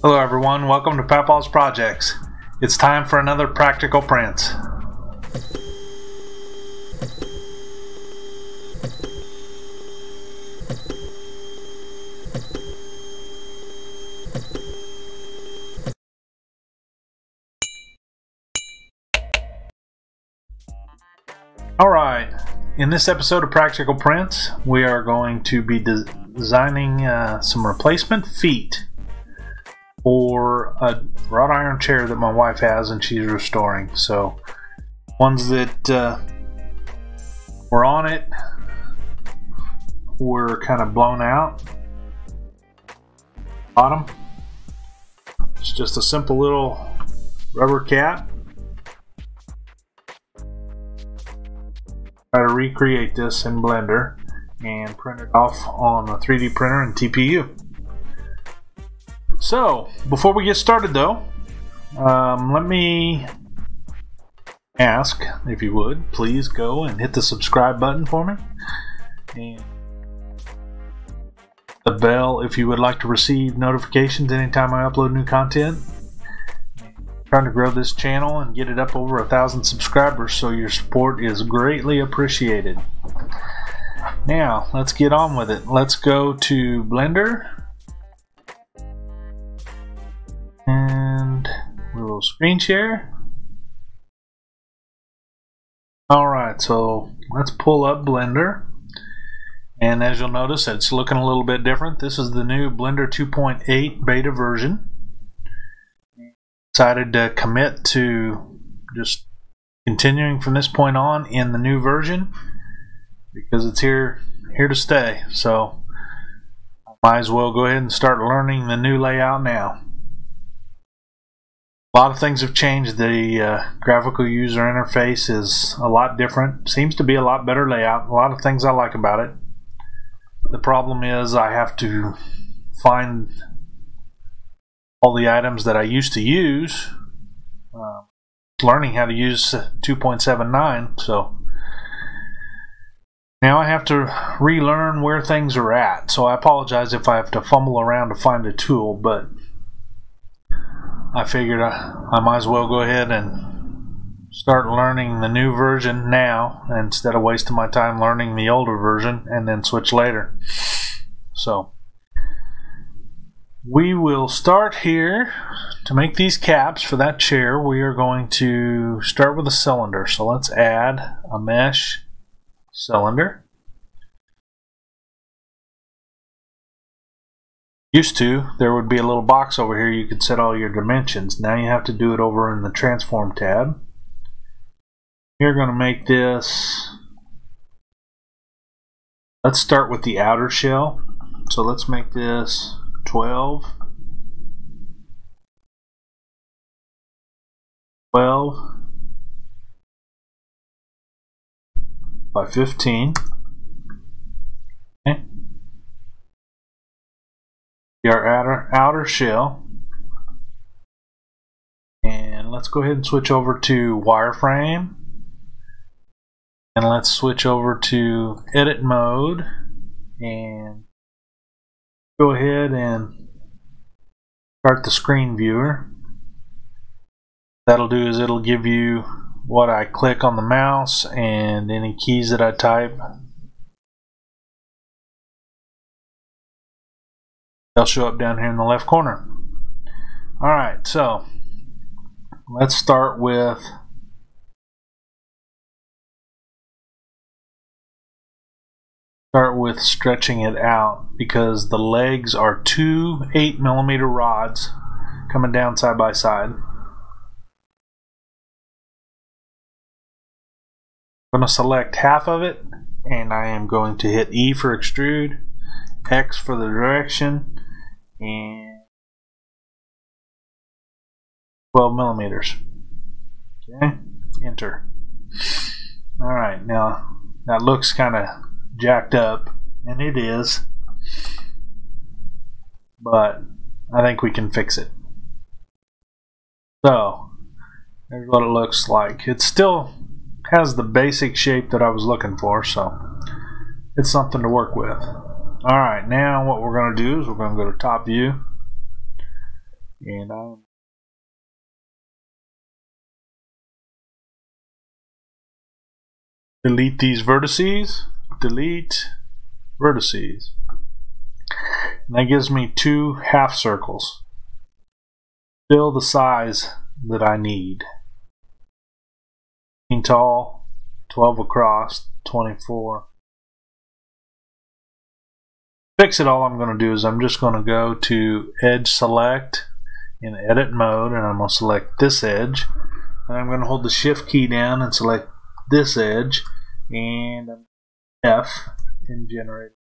Hello everyone, welcome to Papaw's Projects. It's time for another practical print. Alright, in this episode of Practical Prints, we are going to be de designing uh, some replacement feet for a wrought iron chair that my wife has and she's restoring. So, ones that uh, were on it were kind of blown out. Bottom. It's just a simple little rubber cap. Try to recreate this in Blender and print it off on a 3D printer and TPU. So, before we get started though, um, let me ask, if you would, please go and hit the subscribe button for me. And the bell if you would like to receive notifications anytime I upload new content. I'm trying to grow this channel and get it up over a thousand subscribers, so your support is greatly appreciated. Now, let's get on with it. Let's go to Blender and we will screen share. Alright, so let's pull up Blender. And as you'll notice, it's looking a little bit different. This is the new Blender 2.8 beta version. Decided to commit to just continuing from this point on in the new version because it's here here to stay. So might as well go ahead and start learning the new layout now. A lot of things have changed. The uh, graphical user interface is a lot different. Seems to be a lot better layout. A lot of things I like about it. The problem is I have to find all the items that I used to use. Uh, learning how to use 2.79, so now I have to relearn where things are at. So I apologize if I have to fumble around to find a tool, but I figured I, I might as well go ahead and start learning the new version now instead of wasting my time learning the older version and then switch later. So we will start here to make these caps for that chair. We are going to start with a cylinder. So let's add a mesh cylinder Used to, there would be a little box over here you could set all your dimensions. Now you have to do it over in the Transform tab. You're going to make this, let's start with the outer shell. So let's make this 12, 12 by 15. Okay our outer, outer shell. And let's go ahead and switch over to wireframe. And let's switch over to edit mode and go ahead and start the screen viewer. That'll do is it'll give you what I click on the mouse and any keys that I type they'll show up down here in the left corner. Alright, so let's start with start with stretching it out because the legs are two 8 millimeter rods coming down side by side. I'm going to select half of it and I am going to hit E for extrude, X for the direction, and 12 millimeters. Okay, enter. All right, now that looks kind of jacked up, and it is, but I think we can fix it. So, there's what it looks like. It still has the basic shape that I was looking for, so it's something to work with. Alright, now what we're going to do is we're going to go to top view. And I'm delete these vertices, delete vertices. And that gives me two half circles. Still the size that I need. 18 tall, 12 across, 24. Fix it all I'm going to do is I'm just going to go to edge select in edit mode and I'm going to select this edge and I'm going to hold the shift key down and select this edge and F and generate.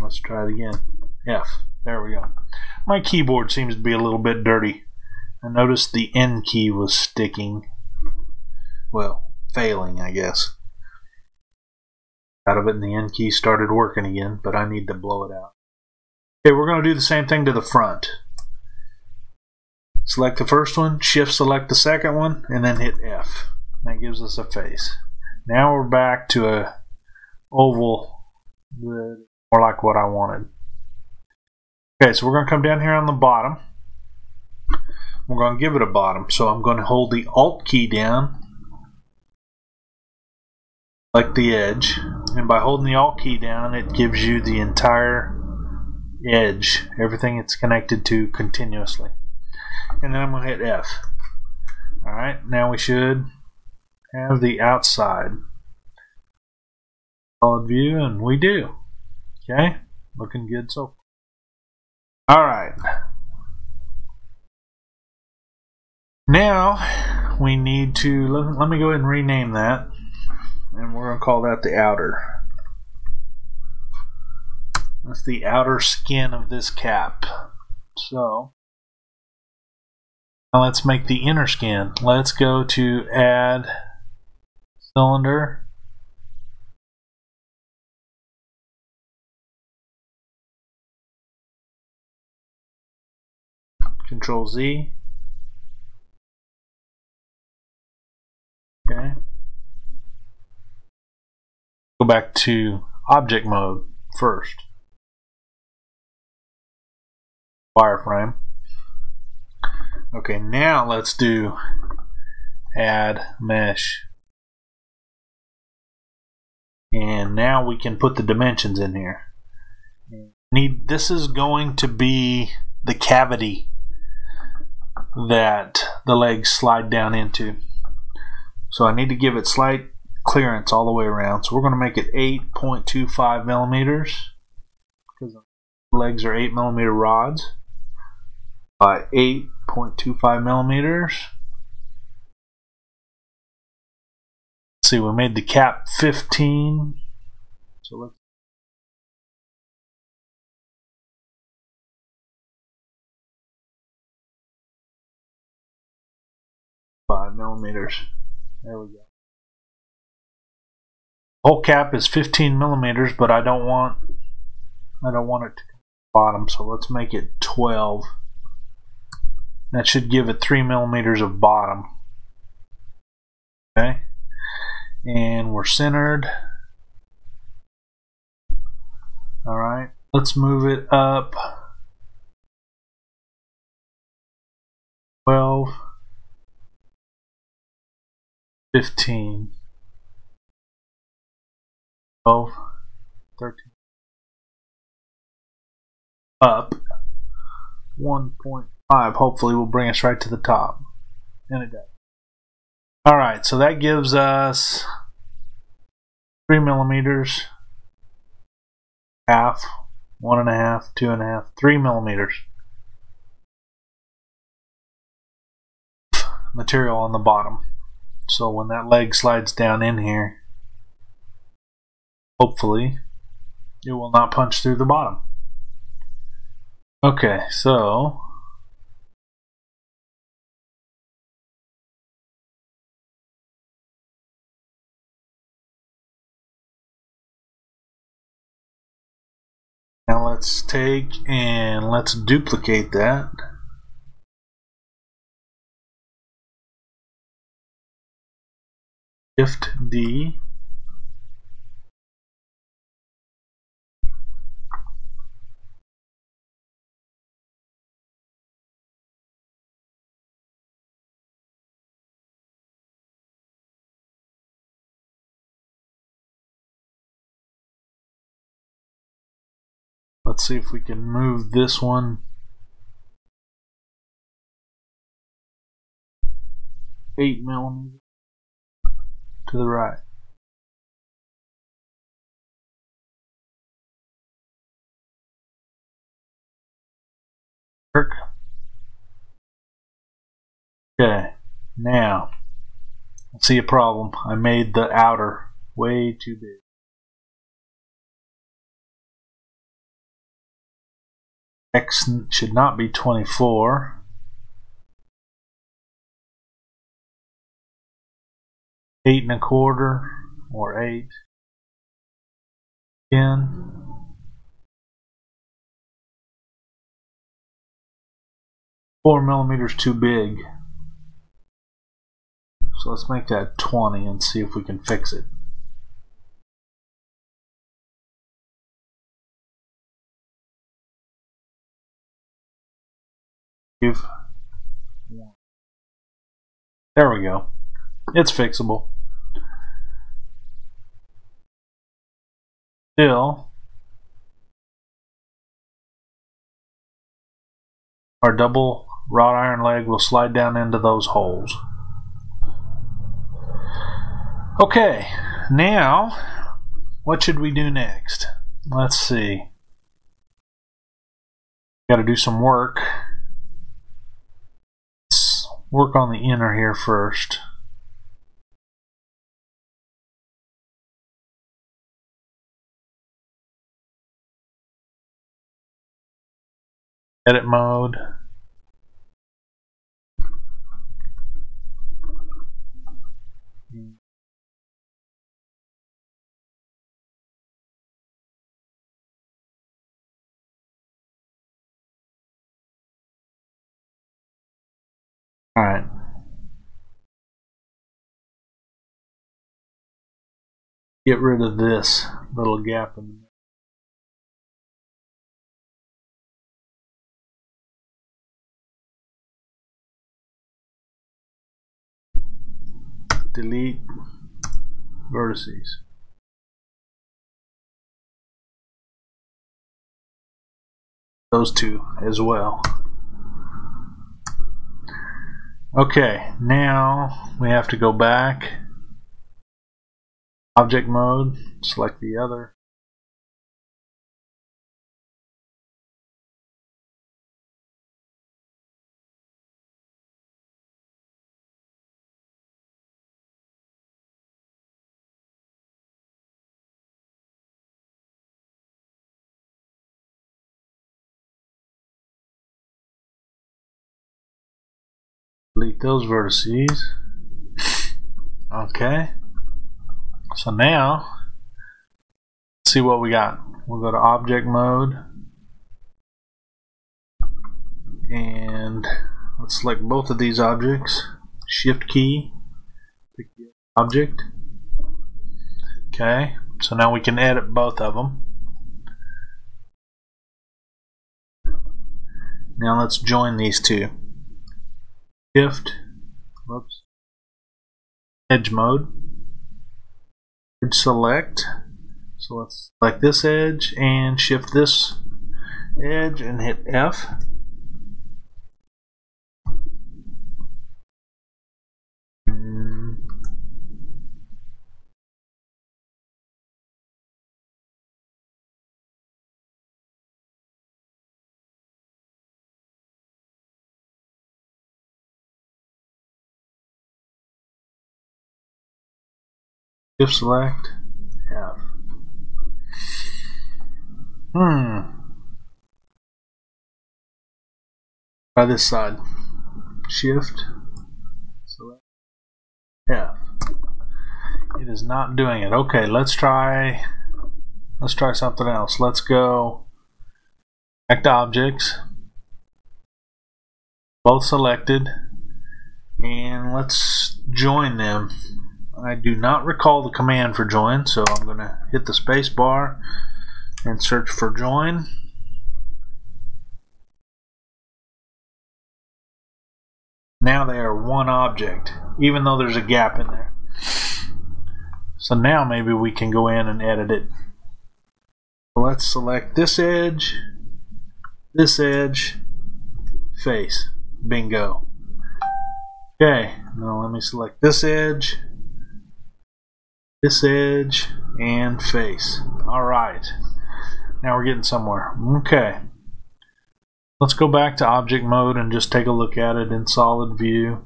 Let's try it again. F. There we go. My keyboard seems to be a little bit dirty. I noticed the N key was sticking. Well, failing, I guess. Out of it and the N key started working again, but I need to blow it out. Okay, we're going to do the same thing to the front. Select the first one, shift select the second one, and then hit F. That gives us a face. Now we're back to a oval, more like what I wanted. Okay, so we're going to come down here on the bottom. We're going to give it a bottom. So I'm going to hold the Alt key down, like the edge. And by holding the Alt key down, it gives you the entire edge, everything it's connected to continuously. And then I'm going to hit F. Alright, now we should have the outside. Solid view, and we do. Okay, looking good so far. Alright. Now, we need to, let, let me go ahead and rename that. And we're going to call that the outer. That's the outer skin of this cap. So, now let's make the inner skin. Let's go to add cylinder. Control Z. Okay. Go back to object mode first. wireframe. Okay, now let's do add mesh. And now we can put the dimensions in here. Need this is going to be the cavity that the legs slide down into. So I need to give it slight clearance all the way around. So we're going to make it 8.25 millimeters because the legs are 8 millimeter rods uh, by 8.25 millimeters. See, we made the cap 15. So let's five millimeters. There we go. Whole cap is 15 millimeters, but I don't want I don't want it to bottom, so let's make it 12. That should give it 3 millimeters of bottom. Okay. And we're centered. Alright. Let's move it up. 12. 15. 12. 13. Up. one point five hopefully will bring us right to the top. And it does. Alright, so that gives us 3 millimeters, half, one and a half, two and a half, three millimeters material on the bottom. So when that leg slides down in here, hopefully it will not punch through the bottom. Okay, so Now let's take and let's duplicate that. Shift D. Let's see if we can move this one eight millimeters to the right. Work. Okay, now, I see a problem. I made the outer way too big. X should not be 24. Eight and a quarter or eight. Ten. Four millimeters too big. So let's make that 20 and see if we can fix it. There we go. It's fixable. Still, our double wrought iron leg will slide down into those holes. Okay, now what should we do next? Let's see. Got to do some work work on the inner here first. Edit mode. Alright. Get rid of this little gap in the delete vertices. Those two as well. Okay, now we have to go back. Object mode, select the other. Delete those vertices. Okay. So now, see what we got. We'll go to object mode. And let's select both of these objects. Shift key, pick the object. Okay, so now we can edit both of them. Now let's join these two. Shift, whoops, edge mode, edge select. So let's select this edge and shift this edge and hit F. Shift select F. Hmm. By this side. Shift select F. It is not doing it. Okay, let's try let's try something else. Let's go back objects. Both selected. And let's join them I do not recall the command for join, so I'm going to hit the space bar and search for join. Now they are one object, even though there's a gap in there. So now maybe we can go in and edit it. let's select this edge, this edge, face. Bingo. Okay, now let me select this edge, this edge, and face. Alright, now we're getting somewhere. Okay. Let's go back to object mode and just take a look at it in solid view.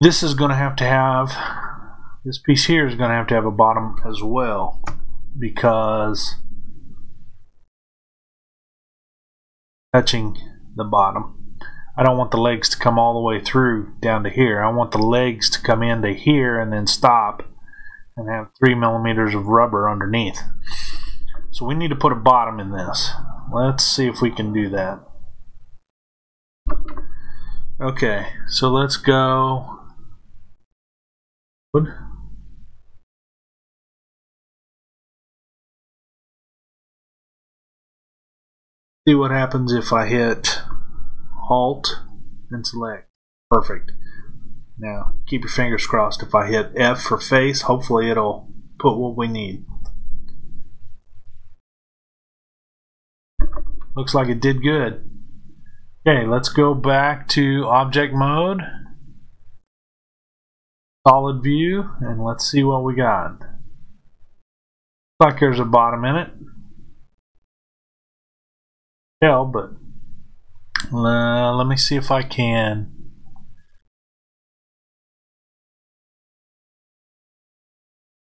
This is going to have to have, this piece here is going to have to have a bottom as well because touching the bottom. I don't want the legs to come all the way through down to here. I want the legs to come into here and then stop and have three millimeters of rubber underneath. So we need to put a bottom in this. Let's see if we can do that. Okay, so let's go. See what happens if I hit Alt, and select. Perfect. Now, keep your fingers crossed. If I hit F for face, hopefully it'll put what we need. Looks like it did good. Okay, let's go back to object mode. Solid view, and let's see what we got. Looks like there's a bottom in it. Yeah, but uh, let me see if I can.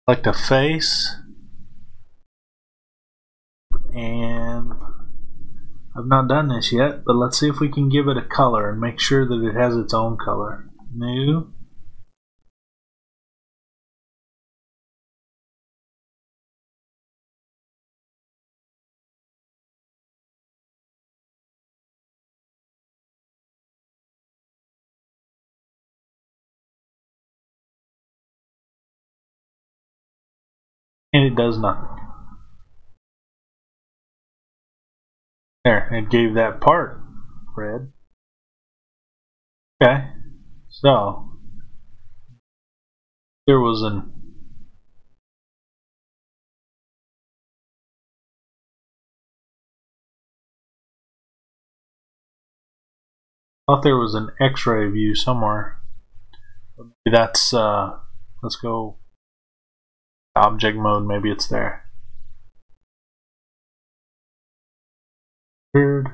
Select a face. And I've not done this yet, but let's see if we can give it a color and make sure that it has its own color. New. Does nothing. There, it gave that part red. Okay, so there was an thought there was an x-ray view somewhere. Maybe that's uh let's go object mode, maybe it's there. Weird.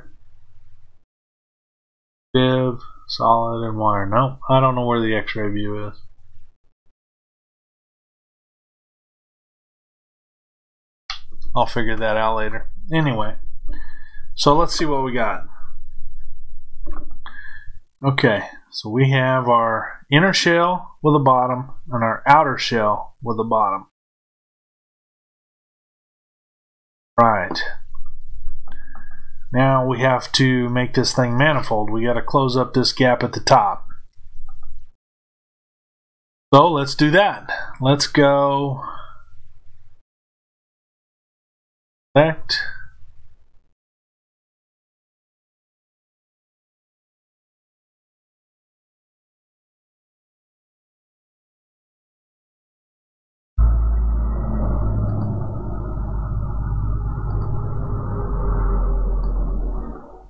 Div, solid, and wire. No, I don't know where the x-ray view is. I'll figure that out later. Anyway, so let's see what we got. Okay, so we have our inner shell with a bottom and our outer shell with a bottom. Right. Now we have to make this thing manifold. We got to close up this gap at the top. So let's do that. Let's go select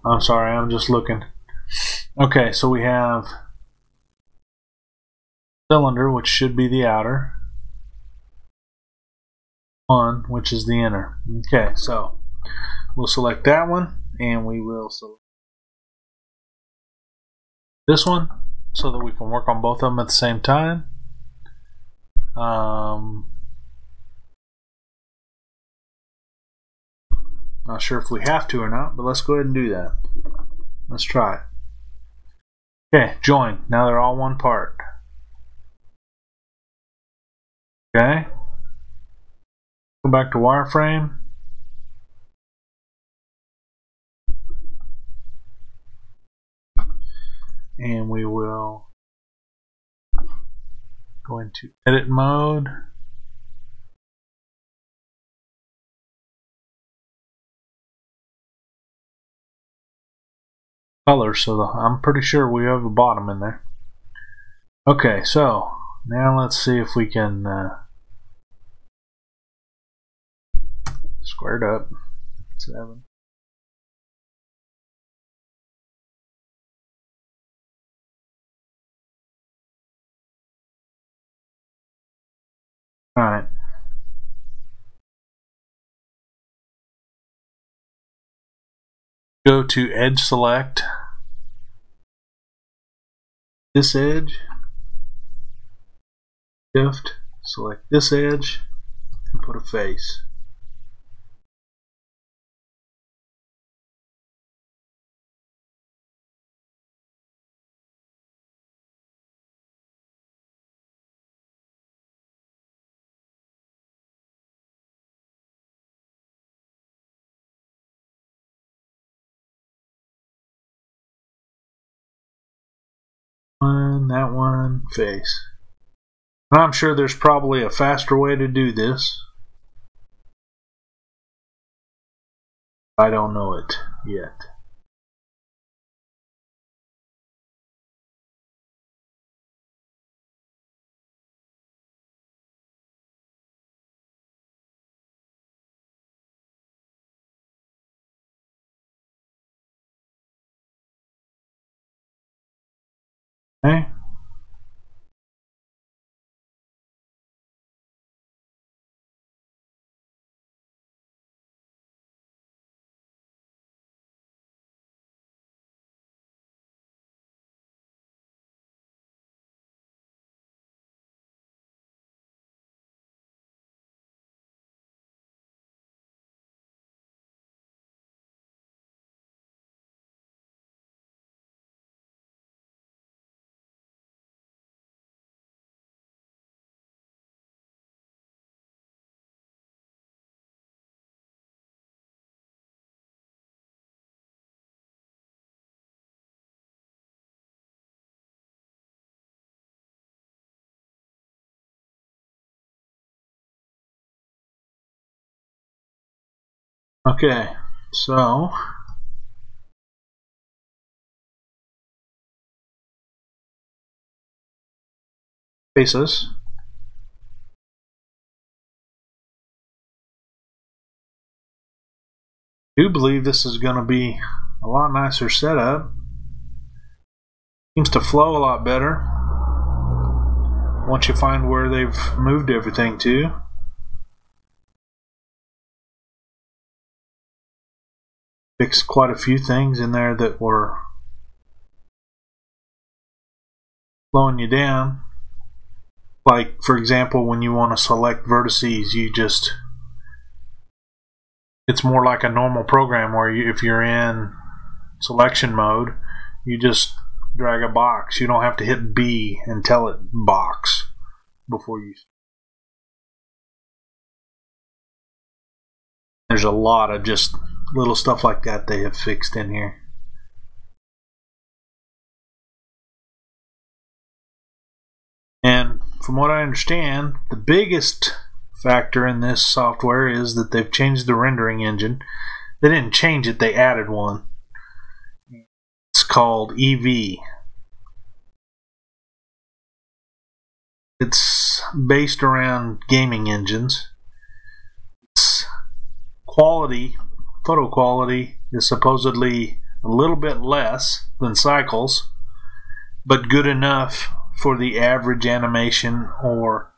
I'm sorry, I'm just looking. Okay, so we have cylinder, which should be the outer, one, which is the inner. Okay, so we'll select that one, and we will select this one, so that we can work on both of them at the same time. Um, Not sure if we have to or not, but let's go ahead and do that. Let's try it. Okay, join. Now they're all one part. Okay. Go back to wireframe. And we will go into edit mode. Color, so I'm pretty sure we have a bottom in there. Okay, so now let's see if we can uh, square it up. Seven. All right. Go to edge select. This edge. Shift. Select this edge and put a face. One, that one, face. I'm sure there's probably a faster way to do this. I don't know it yet. Okay. Okay, so faces. I do believe this is going to be a lot nicer setup. Seems to flow a lot better once you find where they've moved everything to. Fixed quite a few things in there that were slowing you down. Like, for example, when you want to select vertices, you just it's more like a normal program where you, if you're in selection mode, you just drag a box. You don't have to hit B and tell it box before you. There's a lot of just little stuff like that they have fixed in here. And from what I understand, the biggest factor in this software is that they've changed the rendering engine. They didn't change it, they added one. It's called Eevee. It's based around gaming engines. Its quality photo quality is supposedly a little bit less than Cycles, but good enough for the average animation or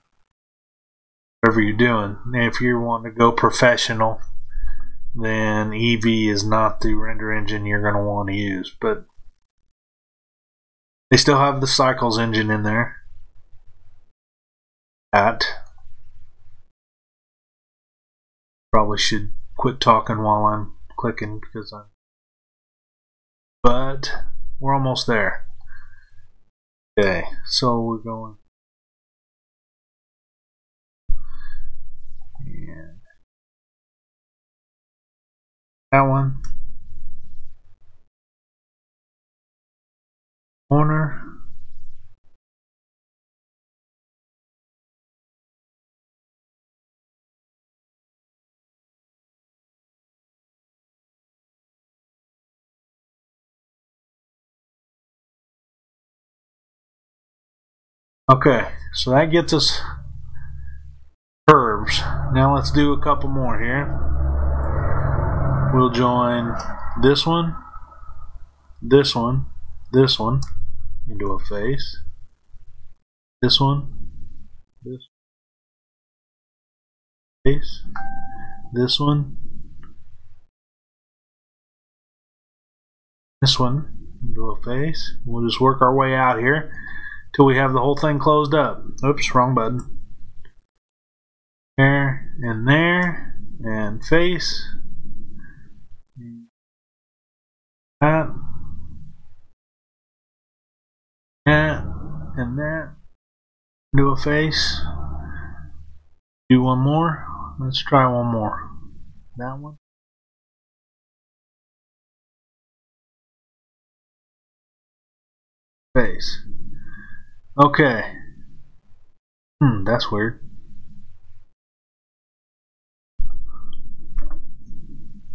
whatever you're doing. If you want to go professional, then Eevee is not the render engine you're going to want to use. But they still have the Cycles engine in there. At probably should quit talking while I'm clicking because I'm. But we're almost there. Okay, so we're going. And that one. corner. Okay, so that gets us curves. Now let's do a couple more here. We'll join this one, this one, this one into a face. This one, this face, this one, this one into a face. We'll just work our way out here till we have the whole thing closed up. Oops, wrong button. There and there and face. That. That and that. Do a face. Do one more. Let's try one more. That one. Face. Okay. Hmm, that's weird.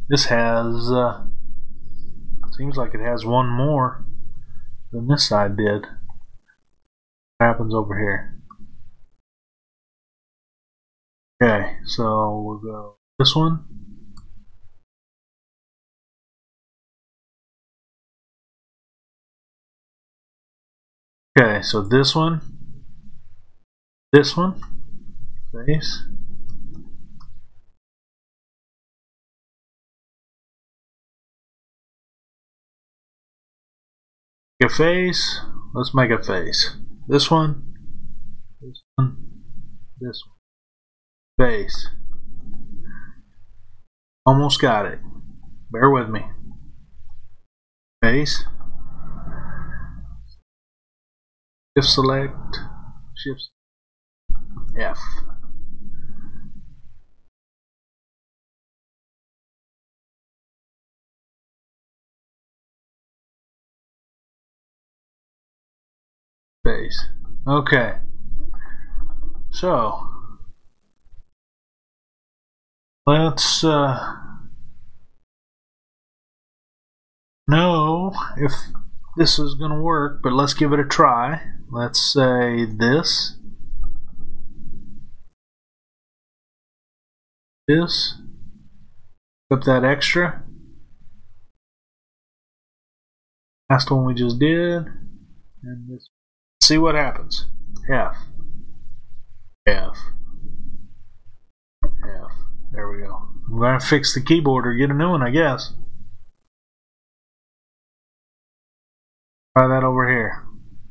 This has, uh, seems like it has one more than this side did. What happens over here? Okay, so we'll go this one. Okay, so this one, this one, face, Make a face. Let's make a face. This one, this one, this one. Face. Almost got it. Bear with me. Face. Shift select, shift F. Base. Okay. So let's uh, know if this is going to work, but let's give it a try. Let's say this. This. Up that extra. Last one we just did. And this. See what happens. F. F. F. There we go. I'm going to fix the keyboard or get a new one, I guess. Try that over here.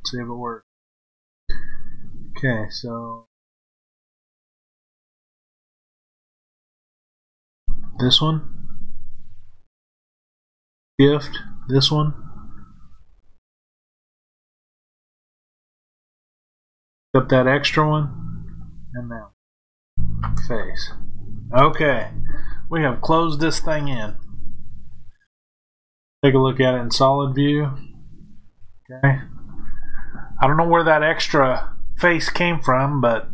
See if it works. Okay, so this one, gift, this one, up that extra one, and now face. Okay, we have closed this thing in. Take a look at it in solid view. Okay. I don't know where that extra face came from, but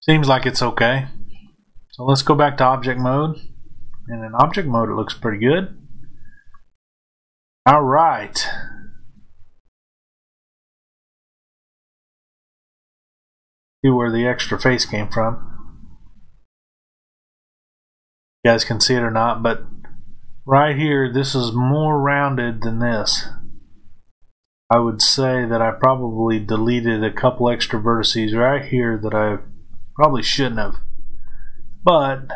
seems like it's okay. So let's go back to object mode. And in object mode, it looks pretty good. All right. See where the extra face came from. You guys can see it or not, but right here, this is more rounded than this. I would say that I probably deleted a couple extra vertices right here that I probably shouldn't have. But,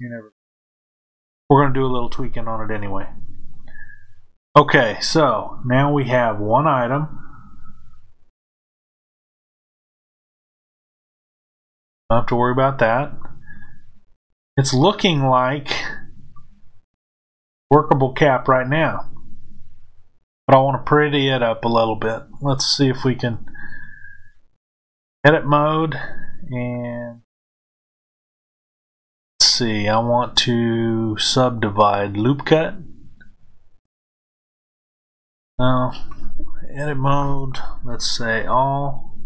you never. We're going to do a little tweaking on it anyway. Okay, so now we have one item. Don't have to worry about that. It's looking like workable cap right now. But I want to pretty it up a little bit. Let's see if we can edit mode and let's see. I want to subdivide loop cut. Now, edit mode, let's say all.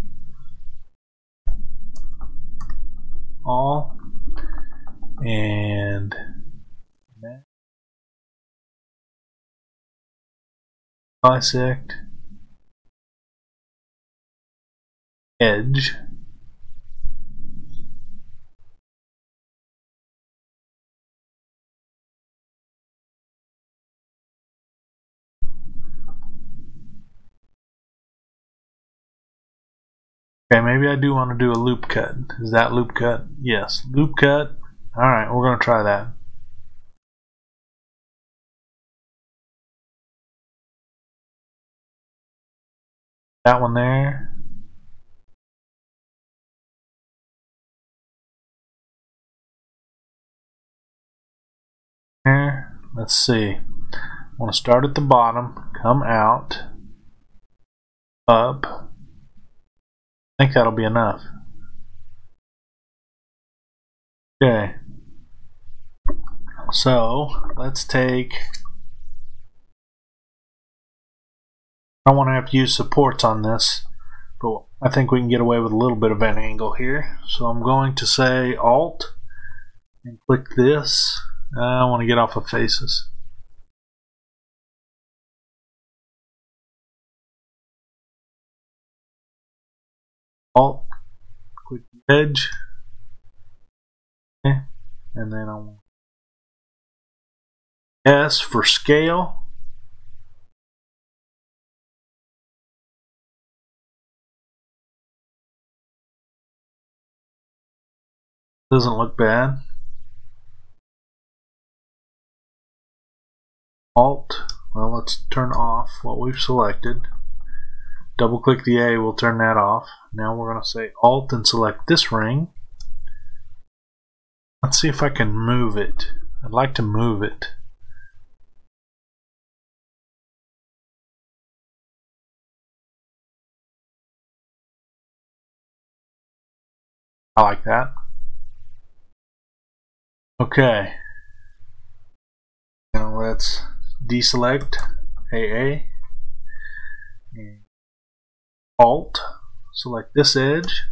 All. And bisect edge Okay, maybe I do want to do a loop cut. Is that loop cut? Yes, loop cut. All right, we're going to try that. That one there. Let's see. I want to start at the bottom, come out, up, I think that'll be enough. Okay. So, let's take... I want to have to use supports on this, but I think we can get away with a little bit of an angle here. So I'm going to say Alt and click this. I want to get off of faces. Alt, click edge, okay. and then I want S for scale. Doesn't look bad. Alt, well let's turn off what we've selected double click the A, we'll turn that off. Now we're going to say Alt and select this ring. Let's see if I can move it. I'd like to move it. I like that. Okay. Now let's deselect AA. And Alt, select this edge,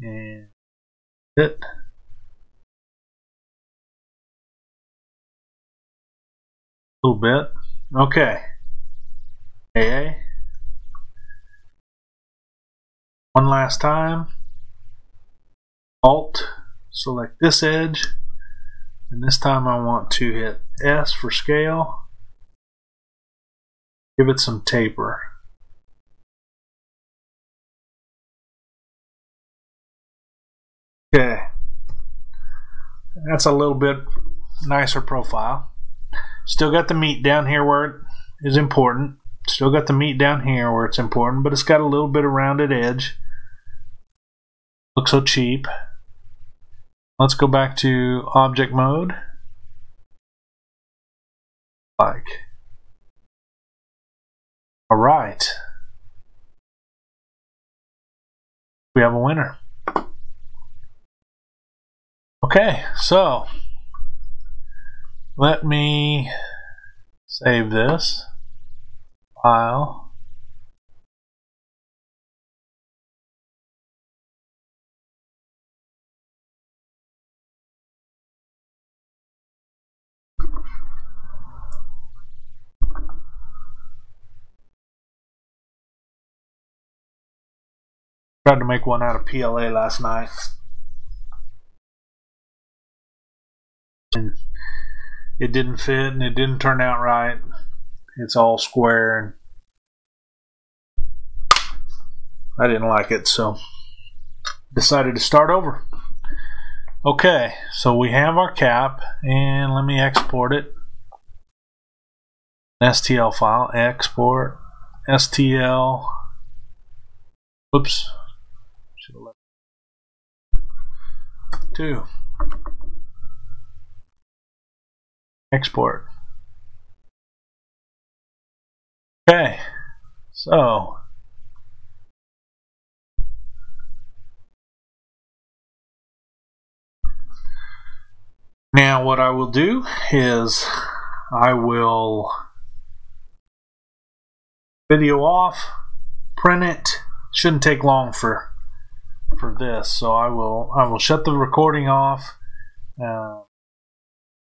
and hit. A little bit. Okay. AA. One last time. Alt, select this edge, and this time I want to hit S for scale. Give it some taper. Okay. That's a little bit nicer profile. Still got the meat down here where it is important. Still got the meat down here where it's important, but it's got a little bit of rounded edge. Looks so cheap. Let's go back to object mode. Like. All right. We have a winner. Okay, so let me save this file. Tried to make one out of PLA last night. and it didn't fit and it didn't turn out right. It's all square and I didn't like it, so decided to start over. Okay, so we have our cap and let me export it. STL file, export, STL, oops, should have left two. export. Okay, so now what I will do is I will video off, print it. Shouldn't take long for for this, so I will I will shut the recording off, uh,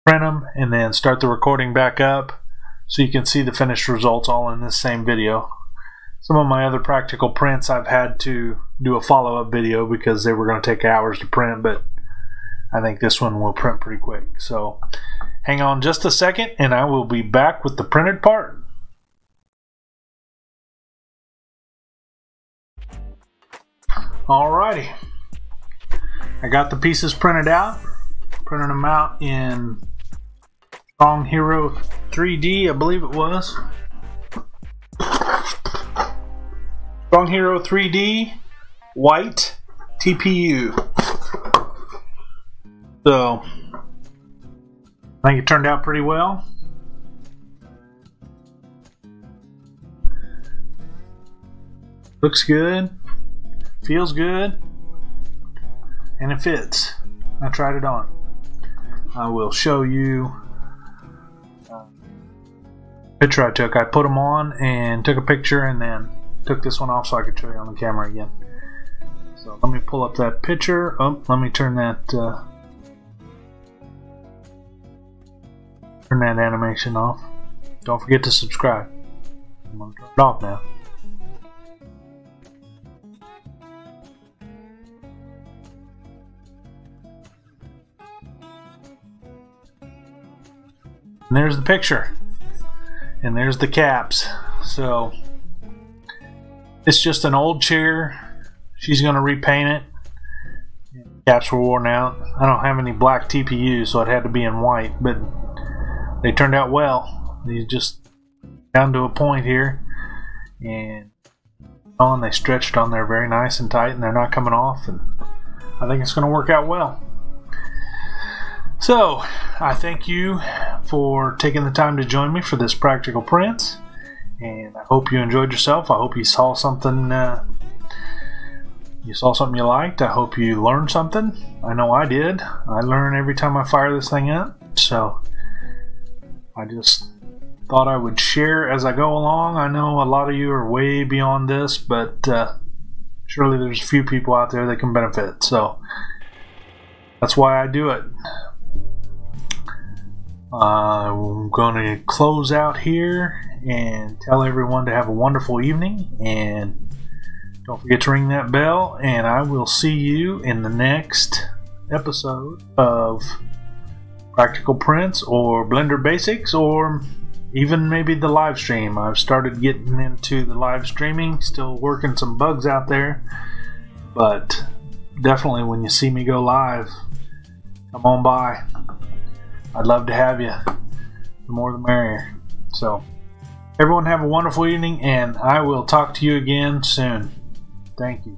print them, and then start the recording back up, so you can see the finished results all in this same video. Some of my other practical prints I've had to do a follow up video because they were going to take hours to print, but I think this one will print pretty quick. So hang on just a second, and I will be back with the printed part. Alrighty. I got the pieces printed out. Printed them out in Strong Hero 3D, I believe it was. Strong Hero 3D, white TPU. So, I think it turned out pretty well. Looks good feels good. And it fits. I tried it on. I will show you picture I took. I put them on and took a picture and then took this one off so I could show you on the camera again. So let me pull up that picture. Oh let me turn that uh, turn that animation off. Don't forget to subscribe. I'm gonna turn it off now And there's the picture. And there's the caps. So it's just an old chair. She's going to repaint it. Caps were worn out. I don't have any black TPU, so it had to be in white, but they turned out well. They just down to a point here, and on they stretched on there very nice and tight, and they're not coming off. And I think it's going to work out well. So, I thank you for taking the time to join me for this practical print, and I hope you enjoyed yourself. I hope you saw something. Uh, you saw something you liked. I hope you learned something. I know I did. I learn every time I fire this thing up. So, I just thought I would share as I go along. I know a lot of you are way beyond this, but uh, surely there's a few people out there that can benefit. So, that's why I do it. I'm going to close out here and tell everyone to have a wonderful evening. And don't forget to ring that bell. And I will see you in the next episode of Practical Prints or Blender Basics or even maybe the live stream. I've started getting into the live streaming, still working some bugs out there. But definitely when you see me go live, come on by. I'd love to have you. The more the merrier. So, everyone have a wonderful evening, and I will talk to you again soon. Thank you.